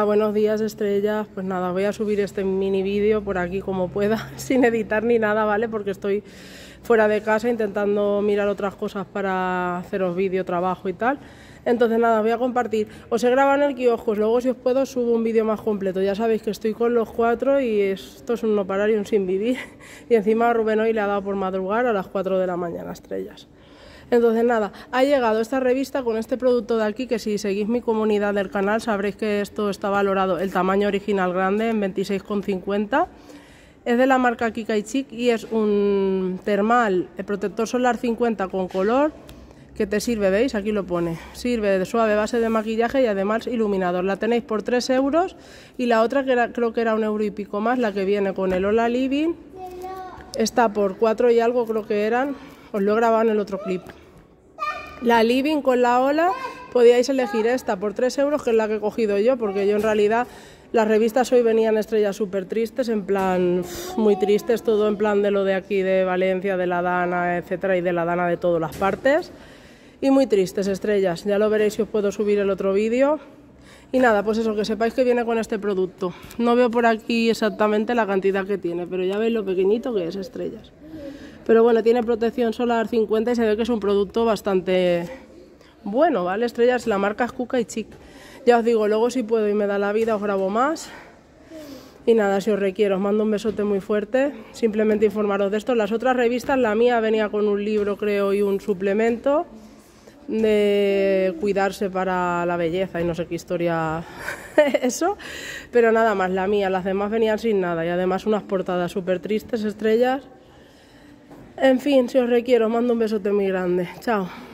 Buenos días estrellas, pues nada, voy a subir este mini vídeo por aquí como pueda, sin editar ni nada, ¿vale? Porque estoy fuera de casa intentando mirar otras cosas para haceros vídeo, trabajo y tal. Entonces nada, voy a compartir. Os he grabado en el kiosco, luego si os puedo subo un vídeo más completo. Ya sabéis que estoy con los cuatro y esto es un no parar y un sin vivir. Y encima Rubén hoy le ha dado por madrugar a las 4 de la mañana, estrellas. Entonces nada, ha llegado esta revista con este producto de aquí que si seguís mi comunidad del canal sabréis que esto está valorado el tamaño original grande en 26,50. Es de la marca Kika Chic y es un termal el protector solar 50 con color que te sirve, ¿veis? Aquí lo pone. Sirve de suave base de maquillaje y además iluminador. La tenéis por 3 euros y la otra que creo que era un euro y pico más, la que viene con el Hola Living, está por 4 y algo creo que eran. Os lo he grabado en el otro clip. La Living con la ola, podíais elegir esta por 3 euros, que es la que he cogido yo, porque yo en realidad las revistas hoy venían estrellas súper tristes, en plan muy tristes, todo en plan de lo de aquí de Valencia, de la Dana, etcétera, y de la Dana de todas las partes. Y muy tristes estrellas, ya lo veréis si os puedo subir el otro vídeo. Y nada, pues eso, que sepáis que viene con este producto. No veo por aquí exactamente la cantidad que tiene, pero ya veis lo pequeñito que es estrellas. Pero bueno, tiene protección solar 50 y se ve que es un producto bastante bueno, ¿vale? Estrellas, la marca es Kuka y Chic. Ya os digo, luego si puedo y me da la vida os grabo más. Y nada, si os requiero, os mando un besote muy fuerte. Simplemente informaros de esto. Las otras revistas, la mía venía con un libro, creo, y un suplemento de cuidarse para la belleza y no sé qué historia eso. Pero nada más, la mía. Las demás venían sin nada y además unas portadas súper tristes, estrellas. En fin, si os requiero, mando un besote muy grande. Chao.